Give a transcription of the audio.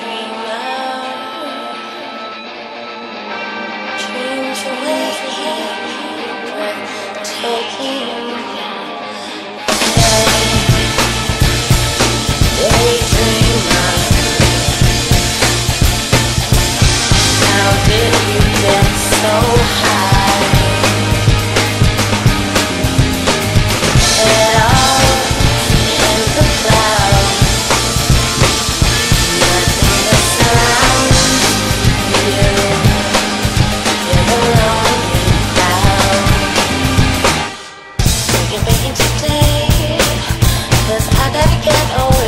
daydream Cause I gotta get over